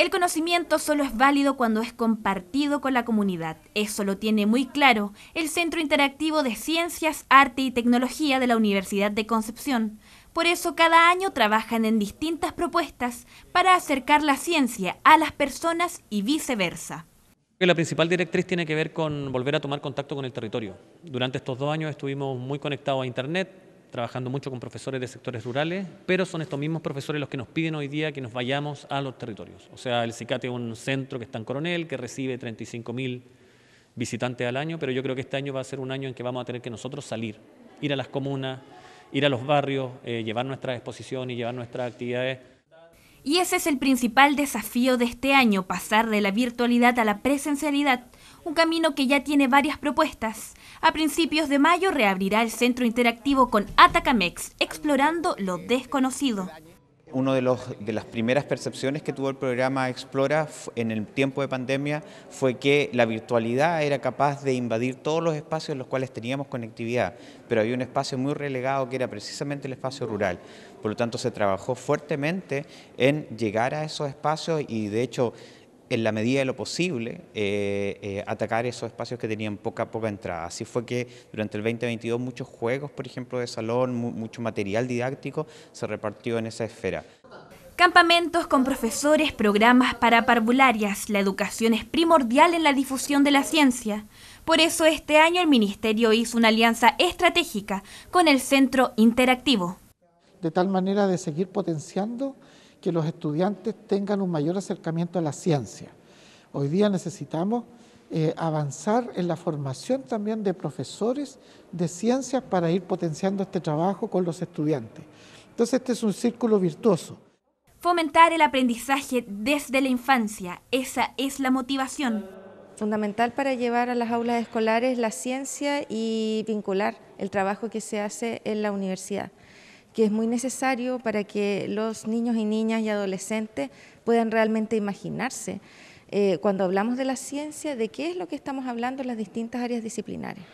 El conocimiento solo es válido cuando es compartido con la comunidad. Eso lo tiene muy claro el Centro Interactivo de Ciencias, Arte y Tecnología de la Universidad de Concepción. Por eso cada año trabajan en distintas propuestas para acercar la ciencia a las personas y viceversa. La principal directriz tiene que ver con volver a tomar contacto con el territorio. Durante estos dos años estuvimos muy conectados a Internet, trabajando mucho con profesores de sectores rurales, pero son estos mismos profesores los que nos piden hoy día que nos vayamos a los territorios. O sea, el CICATE es un centro que está en Coronel, que recibe 35 mil visitantes al año, pero yo creo que este año va a ser un año en que vamos a tener que nosotros salir, ir a las comunas, ir a los barrios, eh, llevar nuestra exposición y llevar nuestras actividades. Y ese es el principal desafío de este año, pasar de la virtualidad a la presencialidad un camino que ya tiene varias propuestas. A principios de mayo reabrirá el centro interactivo con Atacamex, explorando lo desconocido. Una de, de las primeras percepciones que tuvo el programa Explora en el tiempo de pandemia fue que la virtualidad era capaz de invadir todos los espacios en los cuales teníamos conectividad, pero había un espacio muy relegado que era precisamente el espacio rural. Por lo tanto, se trabajó fuertemente en llegar a esos espacios y de hecho en la medida de lo posible, eh, eh, atacar esos espacios que tenían poca, poca entrada. Así fue que durante el 2022 muchos juegos, por ejemplo, de salón, mucho material didáctico se repartió en esa esfera. Campamentos con profesores, programas para parvularias. La educación es primordial en la difusión de la ciencia. Por eso este año el Ministerio hizo una alianza estratégica con el Centro Interactivo. De tal manera de seguir potenciando que los estudiantes tengan un mayor acercamiento a la ciencia. Hoy día necesitamos eh, avanzar en la formación también de profesores de ciencias para ir potenciando este trabajo con los estudiantes. Entonces este es un círculo virtuoso. Fomentar el aprendizaje desde la infancia, esa es la motivación. Fundamental para llevar a las aulas escolares la ciencia y vincular el trabajo que se hace en la universidad que es muy necesario para que los niños y niñas y adolescentes puedan realmente imaginarse eh, cuando hablamos de la ciencia, de qué es lo que estamos hablando en las distintas áreas disciplinarias.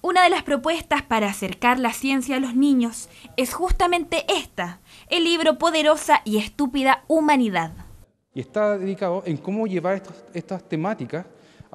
Una de las propuestas para acercar la ciencia a los niños es justamente esta, el libro Poderosa y Estúpida Humanidad. Y está dedicado en cómo llevar estas temáticas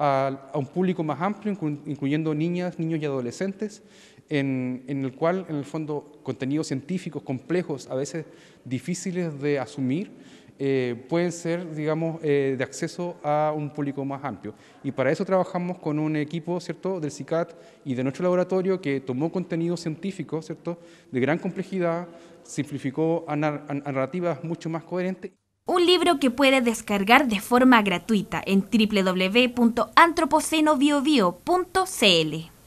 a, un público más amplio, incluyendo niñas, niños y adolescentes, en, el cual, en el fondo, contenidos científicos complejos, a veces difíciles de asumir, eh, pueden ser, digamos, eh, de acceso a un público más amplio. Y para eso trabajamos con un equipo, ¿cierto?, del CICAT y de nuestro laboratorio que tomó contenidos científicos, ¿cierto?, de gran complejidad, simplificó a narrativas mucho más coherentes un libro que puede descargar de forma gratuita en www.antropocenobiobio.cl.